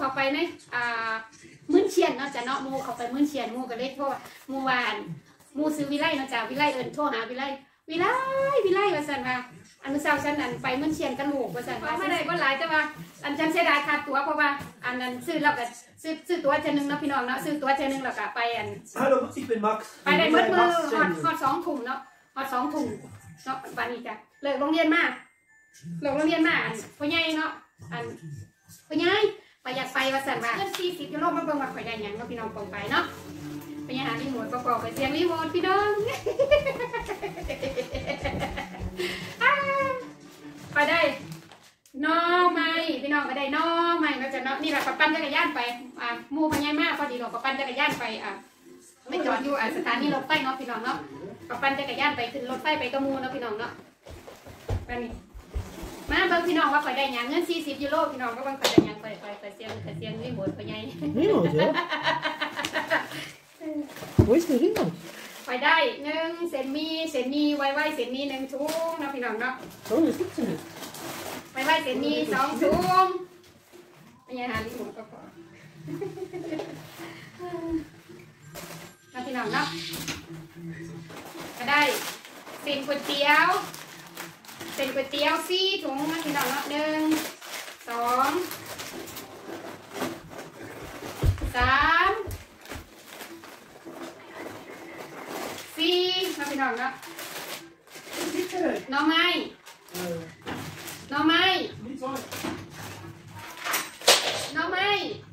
มื่อนี้มื่อนี้หมู่เขาไปในอ่ามื้นเชียนเนาะจ้ะเนาะหมู่เขาไปมื้นเชียนหมู่ก็เลยโทรว่าหมู่วานหมู่ซื้อวิไลเนาะจ้ะวิไลเอิ้นโทรหาวิไลวิไลวิไลว่าซั่นว่าอันมื้อเช้าฉันอันไปมื้นเชียนกันลูกว่าซั่นว่าไม่ได้บ่หลายแต่ว่าอันฉันเสียดายค่าตั๋วเพราะว่าอันนั้นซื้อแล้วก็ซื้อซื้อตั๋วเทื่อนึงเนาะพี่น้องเนาะซื้อตั๋วเทื่อนึงแล้วก็ไปอัน Hallo, ich bin Max. ไปได้มืดมือหอดหอดสองถุงเนาะหอดสองถุงเนาะวันนี้จ้ะเลิกโรงเรียนมาเลิกโรงเรียนมาอันพ่อใหญ่เนาะอันพ่อใหญ่ ไปอยากไปว่าสั่นว่าเงินสี่สิบกิโลมาเบิ่งว่าข่อยได้หยังเนาะพี่น้องปองไปเนาะไปยังหารีโมทประกอบไปเสียงรีโมทพี่น้องไปได้น้อไม่พี่น้องก็ได้น้อไม่ก็จะเนาะนี่แหละปะปั้นจักรยานไปอ่ามู่พ่อใหญ่มากพอดีเราปะปั้นจักรยานไปอ่าไม่จอดอยู่อะสถานีรถไฟเนาะพี่น้องเนาะปั่นจักรยานไปขึ้นรถไฟไปกระมูเนาะพี่น้องเนาะไปนี่ มาเบิ่งพี่น้องว่าข่อยได้หยังเงิน40ยูโรพี่น้องก็เบิ่งข่อยได้หยังข่อยข่อยข่อยเสียงข่อยเสียงรีโมทข่อยใหญ่ Remote, ja. Wo ist der Remote? ข่อยได้หนึ่งเซนมีเซนมีไว้ไว้เซนมีหนึ่งถุงเนาะพี่น้องเนาะ So, das gibt's ja nicht. ไว้ไว้เซนมีสองถุงไม่ใช่หารีโมทก็พอเนาะพี่น้องเนาะก็ได้เส้นก๋วยเตี๋ยว เส้นก๋วยเตี๋ยวสี่ถุงนะพี่น้องเนาะหนึ่งสองสามสี่นะพี่น้องเนาะหน่อไม้หน่อไม้หน่อไม้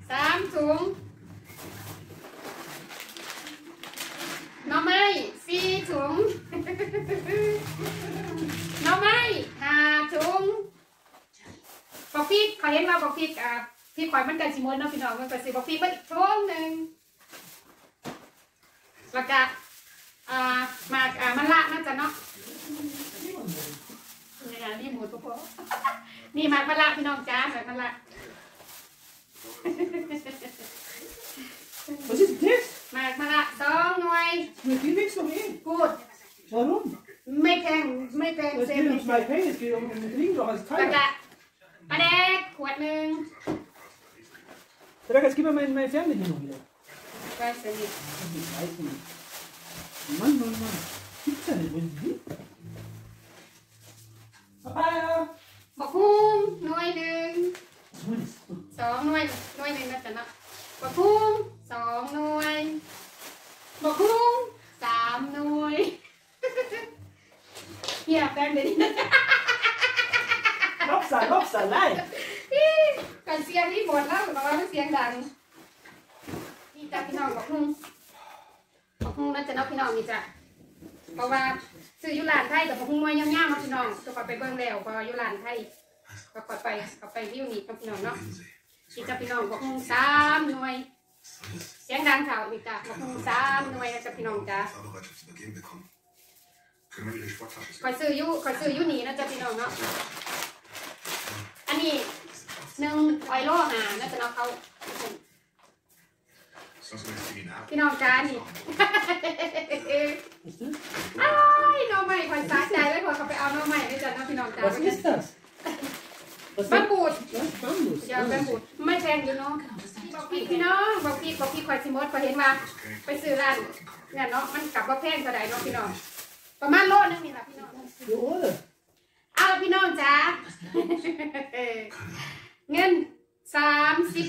สามถุงหน่อไม้สี่ถุง หน่อไม้ห้าถุงบ อกพี่เขาเห็นว่าบอกพี่อ่าพี่ข่อยมันกันสิมวนเนาะพี่น้องมันก็สิบอกพี่มาอีกถุงหนึ่งแล้วก็อ่ามาอ่ามันละน่าจะเนาะนี่นะนี่หมูทุกคนนี่หมากมะละพี่น้องจ้าหมากมะละ Was ist denn das? หมากมะละสองหน่วย Mit dem nichts noch hin. พูด Warum? ไม่แพงไม่แพง Es เซฟ geht ไม่ ums แพ My ง Pay, es geht um den Ring doch als แล้วก็ Teil. ปลาแดก ขวดหนึ่ง Sag, jetzt gib mir mein, mein Fernbedienung wieder. ไปสนิท Die Alten. Mann, Mann, Mann. Gibt's ja nicht, wo sind die? Papaya! บอกพุ่มหน่วยหนึ่ง Was soll das? สองหน่วยห น่วยหนึ่งนะจ๊ะเนาะบอกพุ่มสองหน่วยบอกพุ่มสามหน่วยเฮียแป้งเดี๋ยวนี้นะ Hopsa, hopsa, nein! กันเสียงนี่หมดแล้วบอกว่ามันเสียงดังนี่จ้ะพี่น้องบอกพุ่มบอกพุ่มนะจ๊ะเนาะพี่น้องนี่จ้ะเพราะว่าซื้ออยุลานไทยแต่บอกพุ่มหน่วยยาวๆมาพี่น้องก็ไปเบิ่งแล้วเพราะว่าอยุลานไทยก็ไปไปก็ไปวิวนี่กับพี่น้องเนาะที่จะพี่น้องบอกคงสามหน่วยเสียงดังเท่าอีกจ้ะบอกคงสามหน่วยนะจ๊ะพี่น้องจ้ะ Fahrbereitschaft übergeben bekommen. Können wir Ihre Sporttasche คอยซื้ออยุคอยซื้ออยุนี่นะจ๊ะพี่น้องเนาะอันนี้ หนึ่งไอโลหานะจ๊ะเนาะเขา Sonst will ich Ihnen ab. พี่น้องจ้านี่ Was ist das? อ้ายน้องใหม่คอยสาใจแล้วคอยเขาไปเอาน้องใหม่นะจ๊ะเนาะพี่น้องจ้า Was ist das? Was บัง ist บูด das? Bambus. เดี๋ยวบังบูดไม่แพงอยู่เนาะบอกพี่พี่น้องบอกพี่บอกพี่คอยสิมดคอยเห็นว่าไปซื้อร้านเนี่ยเนาะมันกลับว่าแพงเท่าใดเนาะพี่น้องประมาณโลนึงนี่แหละพี่น้อง Die Ohle. เอาพี่น้องจ้า เงินสามสิบ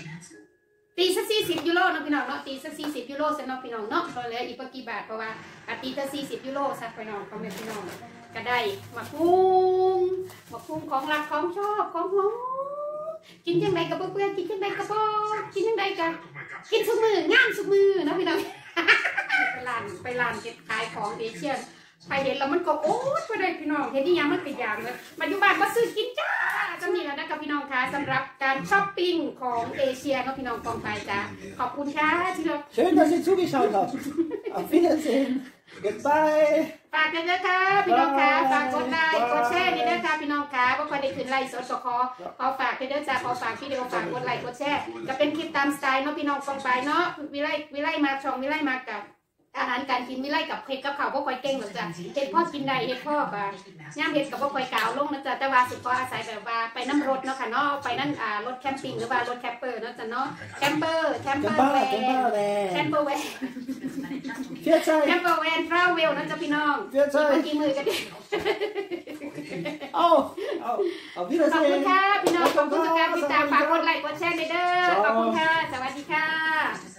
ตีสักสี่สิบยูโรเนาะพี่น้องเนาะตีสักสี่สิบยูโรซะเนาะพี่น้องเนาะก็เหลยอีกกี่บาทเพราะว่าอาตีสักสี่สิบยูโรสักพี่น้องเขาไม่พี่น้องก็ได้มาคุ้งมาคุ้งของรักของชอบของหอมกินยังไงกับเพื่อนกินยังไงกับบ่กินยังไงกันกินสุมืองามสุมือเนาะพี่น้องไปร้านไปร้านเก็บขายของเอเชียนไปเห็นแล้วมันก็โอ๊ยไปเลยพี่น้องเห็นนี่ยังมันเป็นอย่างเลยมาอยู่บ้านมาซื้อกินจ้า นะคะพี่น้องคะสำหรับการช้อปปิ้งของเอเชียเนาะพี่น้องกองไปจ้าขอบคุณค่ะที่เรา Schön, dass ihr zugeschaut habt. Auf Wiedersehen. Goodbye. ฝากกันด้วยค่ะพี่น้องคะฝากกดไลค์กดแชร์นี่นะคะพี่น้องคะว่าใครได้ขึ้นไลค์สดก็ขอขอฝากด้วยจ้าขอฝากวิดีโอฝากกดไลค์กดแชร์จะเป็นคลิปตามสไตล์เนาะพี่น้องกองไปเนาะวิไลวิไลมาช่องวิไลมากับ อาหารการกินไม่ไล่กับเผ็ดกับข้าวบ่ค่อยเก่งหรอกจ้ะเฮ็ดพ่อกินได้เฮ็ดพ่อก็ย่ามเฮ็ดกับบ่ค่อยกาวลงนะจ๊ะแต่ว่าสิขออาศัยแบบว่าไปน้ำรถเนาะค่ะเนาะไปนั่นอ่ารถแคมปิ้งหรือว่ารถแคมเปอร์เนาะจ้ะเนาะแคมเปอร์แคมเปอร์ Camper, แวน camper แคม van. เปอร์แวน Fiat แค zijn. มเปอร์แวนทราเวลนะจ๊ะพี่น้อง Fiat อีกบ่ zijn. กี่มือกันดิ Oh, oh, auf ขอบคุณ Wiedersehen. ค่ะพี่น้องขอบคุณทุกการติดตามฝากกดไลค์กดแชร์ในเด้อขอบคุณค่ะสวัสดีค่ะ